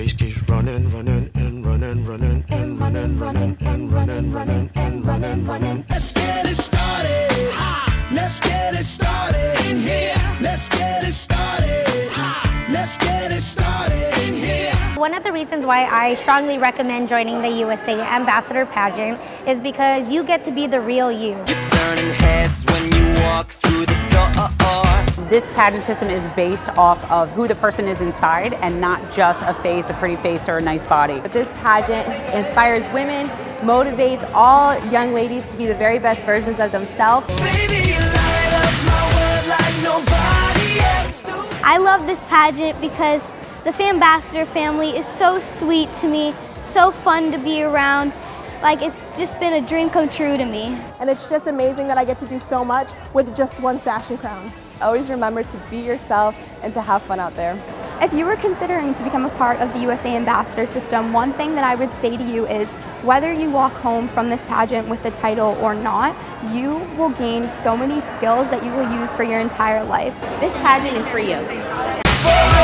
race keeps running, running, and running, running, and running, running, and running, running, and running, running. Let's get it started. Let's get it started in here. Let's get it started. Let's get it started in here. One of the reasons why I strongly recommend joining the USA Ambassador pageant is because you get to be the real you. You're turning heads when you walk through the door. This pageant system is based off of who the person is inside and not just a face, a pretty face, or a nice body. But this pageant inspires women, motivates all young ladies to be the very best versions of themselves. Baby, you light up my world like nobody else do. I love this pageant because the Fambassador family is so sweet to me, so fun to be around. Like it's just been a dream come true to me. And it's just amazing that I get to do so much with just one fashion crown. Always remember to be yourself and to have fun out there. If you were considering to become a part of the USA Ambassador System, one thing that I would say to you is whether you walk home from this pageant with the title or not, you will gain so many skills that you will use for your entire life. This pageant is for you. For